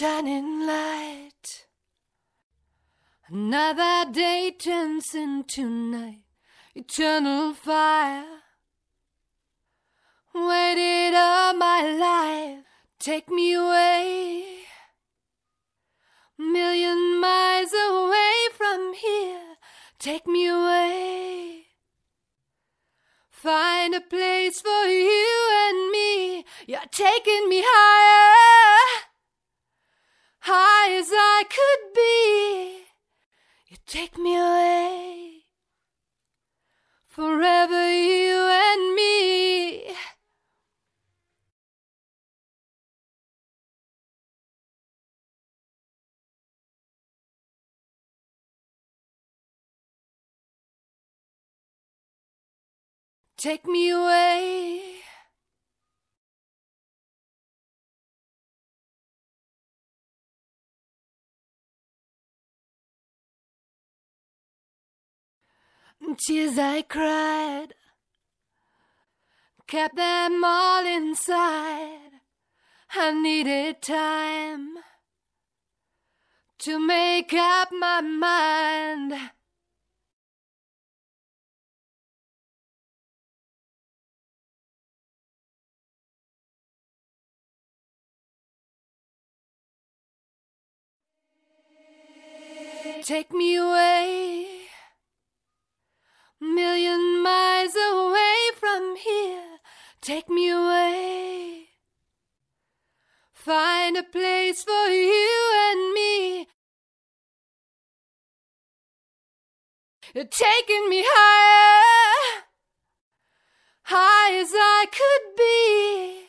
shining light. Another day turns into night, eternal fire. Waited all my life, take me away. Million miles away from here, take me away. Find a place for you and me, you're taking me higher. High as I could be, you take me away. Forever you and me. Take me away. Tears I cried, kept them all inside. I needed time to make up my mind. Take me away, million miles away from here. Take me away. Find a place for you and me. You're taking me higher, high as I could be.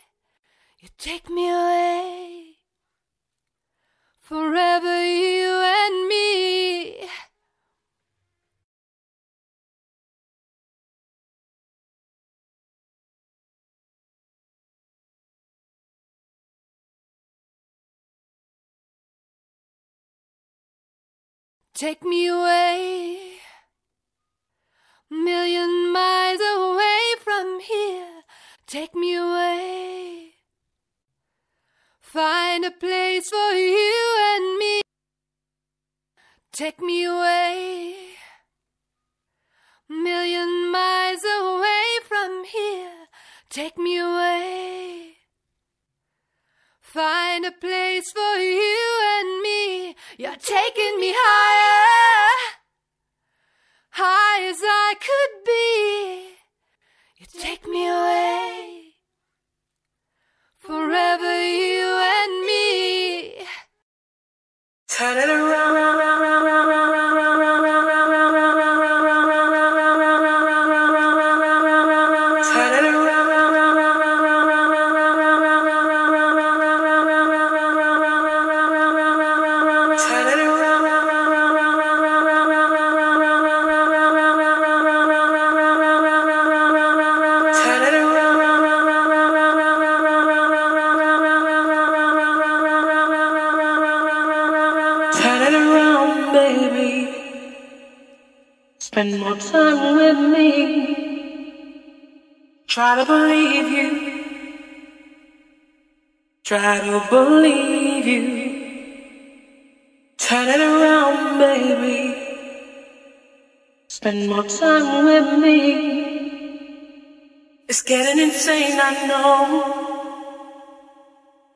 You take me away. Forever you and me. Take me away, million miles away from here. Take me away. Find a place for you and me. Take me away, million miles away from here. Take me away. Find a place for you. You're taking me higher, more time with me. Try to believe you. Try to believe you. Turn it around, baby. Spend more time with me. It's getting insane, I know.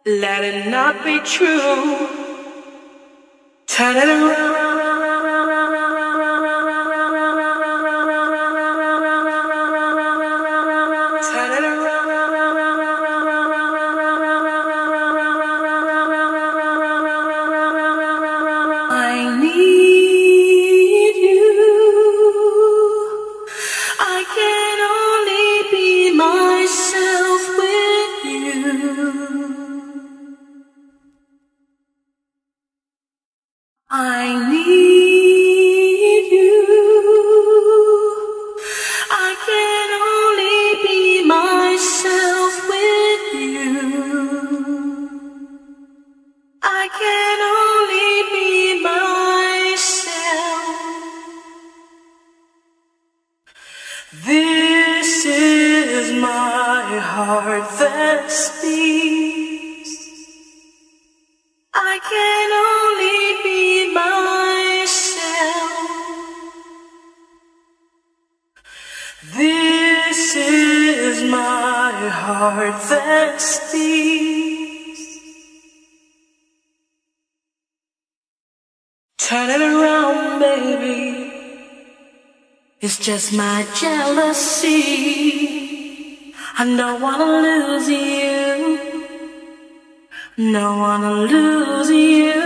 Let it not be true. Turn it around. It's just my jealousy. I don't wanna lose you. Don't wanna lose you.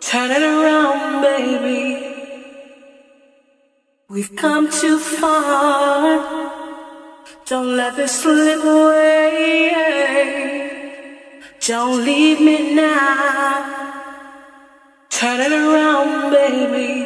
Turn it around, baby. We've come too far. Don't let this slip away. Don't leave me now. Turn it around, baby.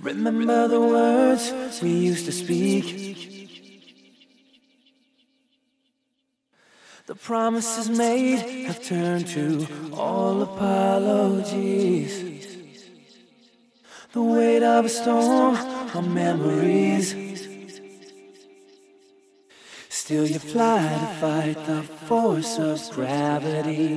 Remember the words we used to speak. Promises made have turned to all apologies. The weight of a storm on memories. Still, you fly to fight the force of gravity.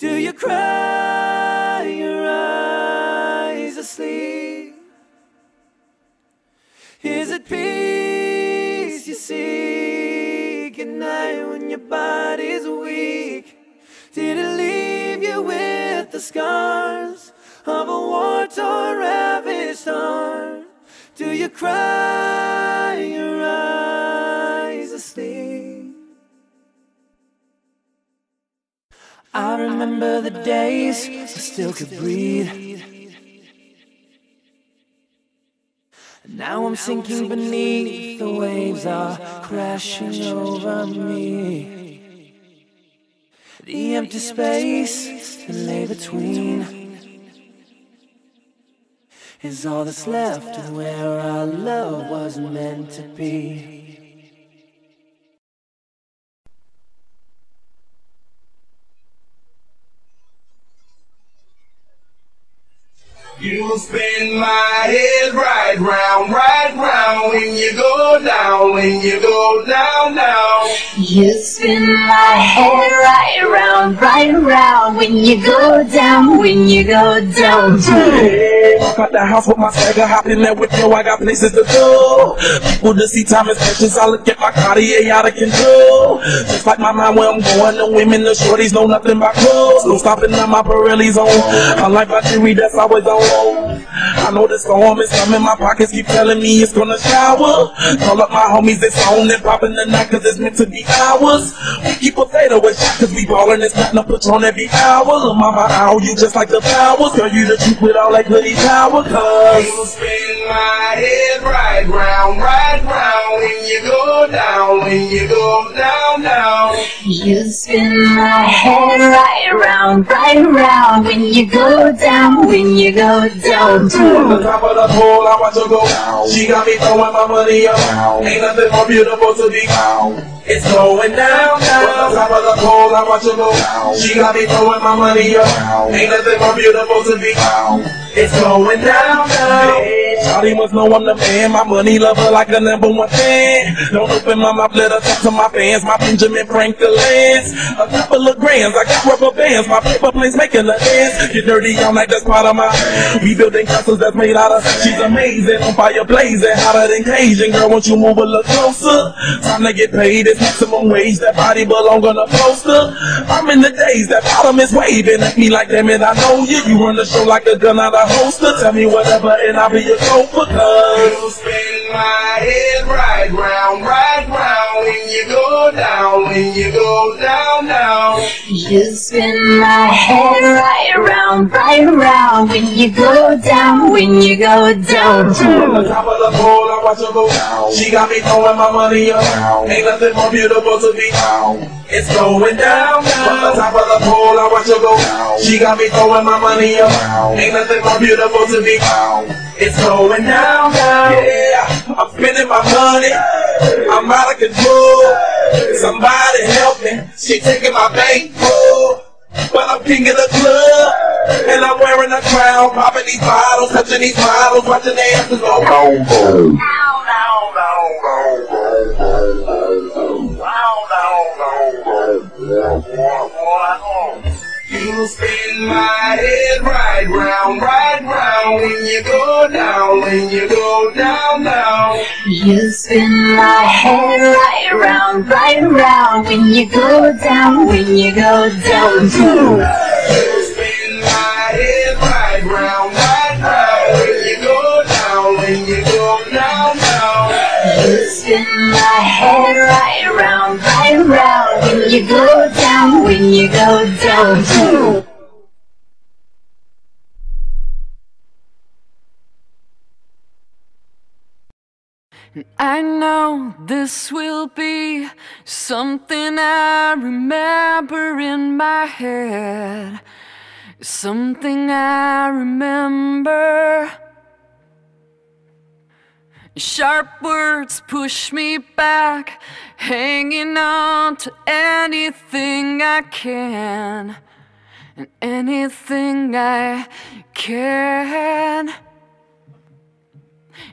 Do you cry your eyes asleep? Is it peace seek at night when your body's weak? Did it leave you with the scars of a war-torn, ravaged heart? Do you cry your eyes asleep? I remember the days I still could breathe. Now I'm sinking beneath the waves are crashing over me. The empty space that lay between is all that's left of where our love was meant to be. You spin my head right round, right round when you go down, when you go down, down. You spin my head right around, right around when you go down, when you go down. Walk out the house with my swagger, hop in there with yo, I got places to go. People to see time is precious, I look at my Cartier out of control. Just like my mind where I'm going, the women, the shorties know nothing about clothes. No stopping at my Pirelli's on. Unlike my theory, that's always on. I know the storm is coming, my pockets keep telling me it's gonna shower. Call up my homies, it's on and popping the night cause it's meant to be ours. We keep a fadeaway shot cause we ballin' it's nothing to put on every hour. Lil' mama, ow, you just like the flowers. Girl, you the truth with all that goody power cause. You spin my head right round, right round when you go down, when you go down, down. You spin my head right around, right around when you go down, when you go down. On the top of the pole, I watch her go. down. She got me throwing my money around. Ain't nothing more beautiful to be. It's going down, down. Top of the pole, I watch her go. She got me throwing my money up. Ain't nothing more beautiful to be. It's going down, down. Shawty must know I'm the man. My money lover like a number one fan. Don't open my mouth, let her talk to my fans. My Benjamin Franklin's. A couple of grands, I got rubber bands. My paper planes making a dance. Get dirty, I'm like that's part of my. We building castles that's made out of. She's amazing, on fire blazing, hotter than Cajun. Girl, won't you move a little closer? Time to get paid, it's maximum wage. That body belong on a poster. I'm in the days that bottom is waving at me like, damn it, I know you. You run the show like a gun out of holster. Tell me whatever, and I'll be your chauffeur. Cause You spin spin my head right round, right round when you go down, when you go down, down. You spin my head right round, right round when you go down, when you go down. From the top of the pole, I watch her go. She got me throwing my money up. Ain't nothing more beautiful to me. It's going down, From the top of the pole, I watch her go. She got me throwing my money up. Ain't nothing more beautiful to me. It's going down, down. Yeah, I'm spending my money. I'm out of control. Somebody help me. She taking my bankroll. But I'm king of the club. And I'm wearing a crown, popping these bottles, touching these models, watching their asses go boom, boom. You spin my head right round, right round when you go down, when you go down, down. You spin my head right round, right round when you go down, when you go down. You spin my head right round, right round when you go down, when you go down, down. You spin my head go down, when you go down. too. I know this will be something I remember in my head. Something I remember. Sharp words push me back, hanging on to anything I can, and anything I can.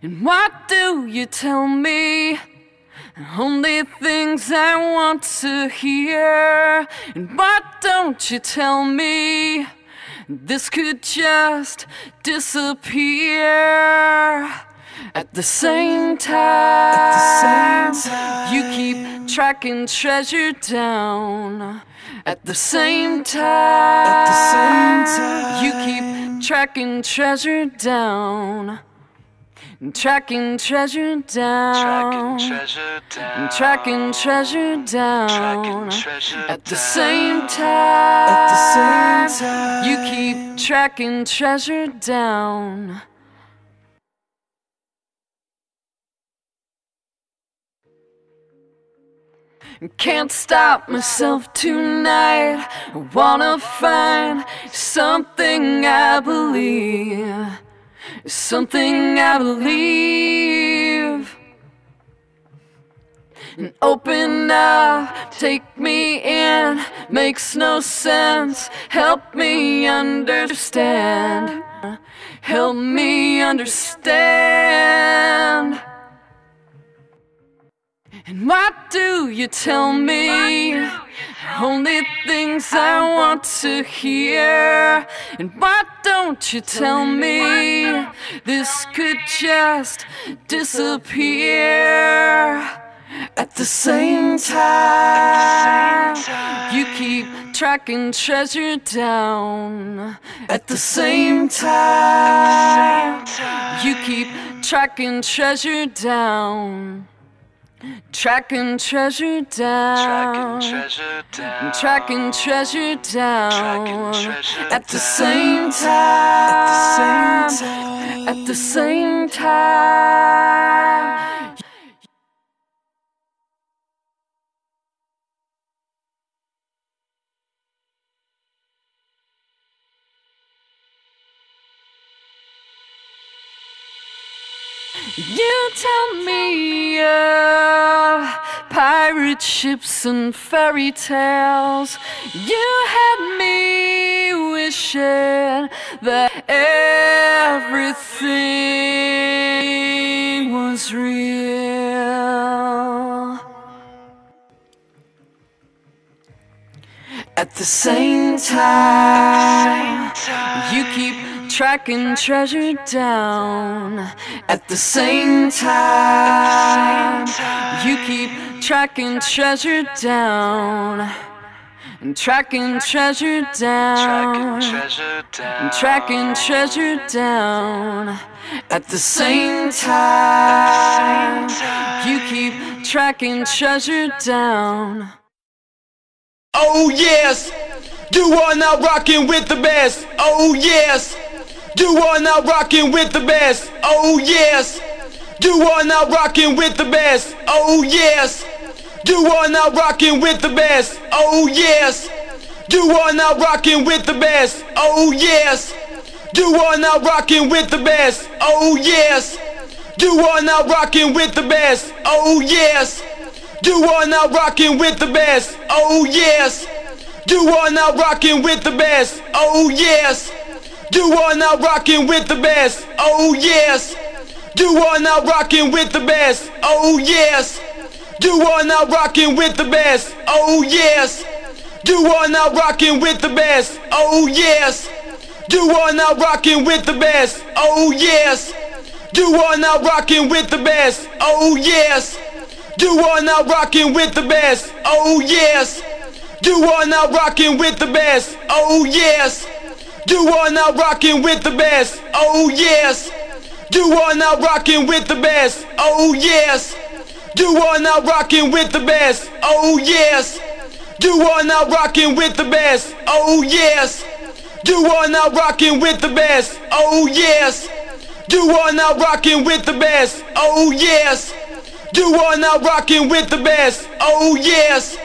And what do you tell me? Only things I want to hear. And what don't you tell me? This could just disappear. At the same time, you keep tracking treasure down. At the same time, you keep tracking treasure down. Tracking treasure down. down. Tracking treasure down. Tracking treasure At the down. same time. At the same time. You keep tracking treasure down. Can't stop myself tonight. I wanna find something I believe. Something I believe. And open up, take me in, makes no sense. Help me understand. Help me understand. And what do you tell me? Only things I want to hear. And what don't you tell me? This could just disappear. At the same time, you keep tracking treasure down. At the same time, you keep tracking treasure down. Tracking treasure down. Tracking treasure down. Tracking treasure down. treasure At the same time. At the same time. You tell me of pirate ships and fairy tales. You had me wishing that everything was real. At the same time, you keep tracking treasure down. At the same time, you keep tracking treasure down. I'm tracking treasure down. Tracking treasure down. I'm tracking treasure down. At the same time, you keep tracking treasure down. Oh yes, you are now rocking with the best. Oh yes, you are now rocking with the best. Oh yes, you are now rocking with the best. Oh yes, you are now rocking with the best. Oh yes, you are now rocking with the best. Oh yes, you are now rocking with the best. Oh yes, you are now rocking with the best. Oh yes. You are now rocking with the best. Oh yes. You are now rocking with the best. Oh yes. You are now rocking with the best. Oh yes. You are now rocking with the best. Oh yes. You are now rocking with the best. Oh yes. You are now rocking with the best. Oh yes. You are now rocking with the best. Oh yes. You are now rocking with the best. Oh yes. You are now rocking with the best. Oh yes. You are now rocking with the best. Oh yes. You are now rocking with the best. Oh yes. You are now rocking with the best. Oh yes. You are now rocking with the best. Oh yes. You are now rocking with the best. Oh yes. You are now rocking with the best. Oh yes. You are now rocking with the best. Oh yes. You are now rocking with the best. Oh yes.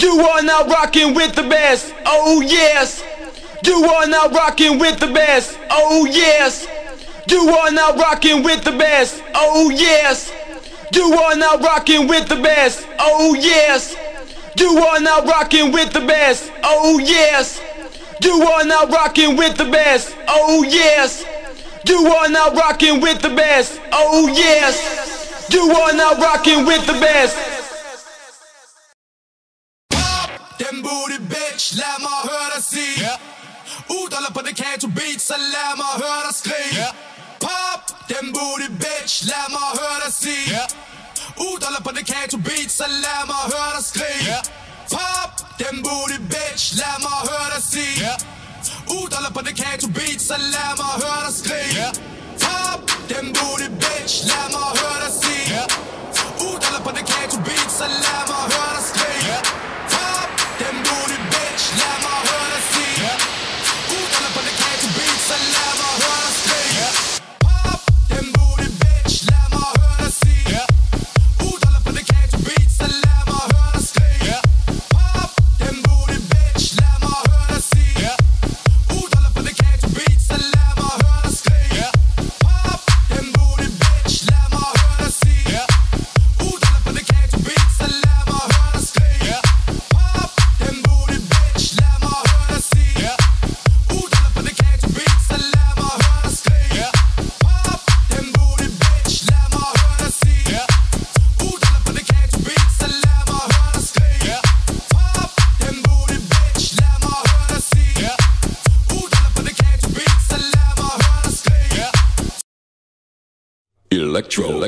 You are now rocking with the best. Oh yes. You are now rocking with the best. Oh yes. You are now rocking with the best. Oh yes. You are now rocking with the best. Oh yes. You are now rocking with the best. Oh yes. You are now rocking with the best. Oh yes. You are now rocking with the best. Oh yes. You are now rocking with the best. Den booty bitch, mig høre dig sige yeah. Udolder på det kato beat, så lad mig høre dig skrige yeah. Pop, den booty bitch, lad mig høre dig sige yeah. Udolder på det kato beat, så lad mig høre dig skrige yeah. Pop, den booty bitch, lad mig høre dig sige yeah. Udolder på det kato beat, så lad mig høre dig skrige yeah. Pop, den booty bitch, lad mig høre dig sige yeah. Udolder på det kato beat, så lad mig høre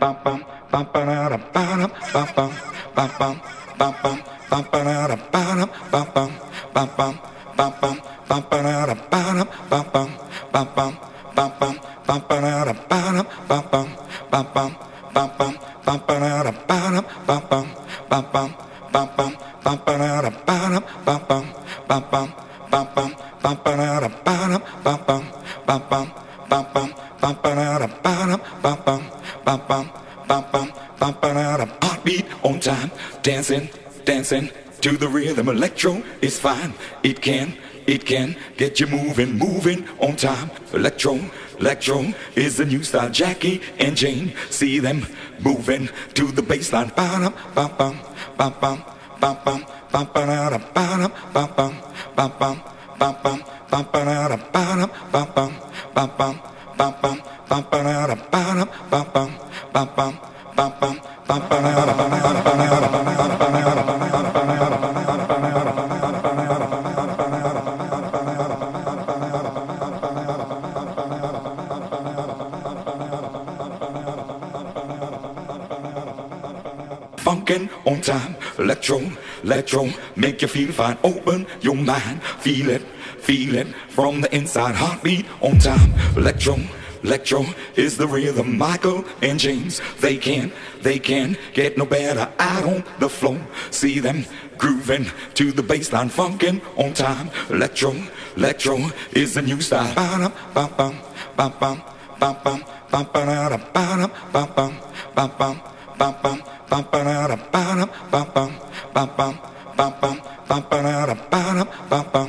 bum bum Heartbeat on time, dancing, dancing to the rhythm. Electro is fine. It can, it can get you moving, moving on time. Electro, electro is the new style. Jackie and Jane, see them moving to the bassline. Ba-dum, ba-bum, ba-bum, ba-bum, ba-ba-da-da, ba-dum, ba-bum, ba-bum, bum on time. Electro, electro, make you feel fine. Open your mind, feel it feel it from the inside. Heartbeat on time. Electro, electro is the rhythm. Michael and James, they can, they can get no better out on the floor. See them grooving to the bassline, funkin' on time. Electro, electro is the new style. Ba-dum, bum, bum, bum, bum, bum, bum, bum, ba-da-dum, ba-dum, bum, bum, bum, bum, bum, bum bum ba da da ba da bum bum bum bum bum bum bum ba da da ba da bum bum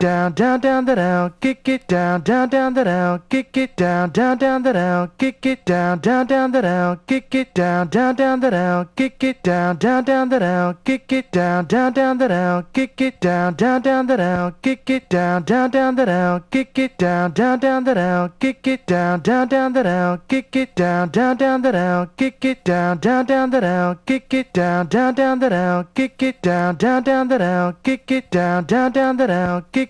Down, down, down, the down, kick it down, down, down, the down, kick it down, down, down, the down, kick it down, down, down, the down, kick it down, down, down, the down, kick it down, down, down, the down, kick it down, down, down, the down, kick it down, down, down, the down, kick it down, down, down, the down, kick it down, down, down, the down, kick it down, down, down, the down, kick it down, down, down, the down, kick it down, down, down, the down, kick it down, down, down, the down, kick it down, down, down, the down, kick it down, down, down, the down, kick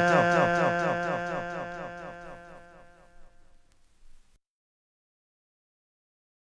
no, no, no, no, no.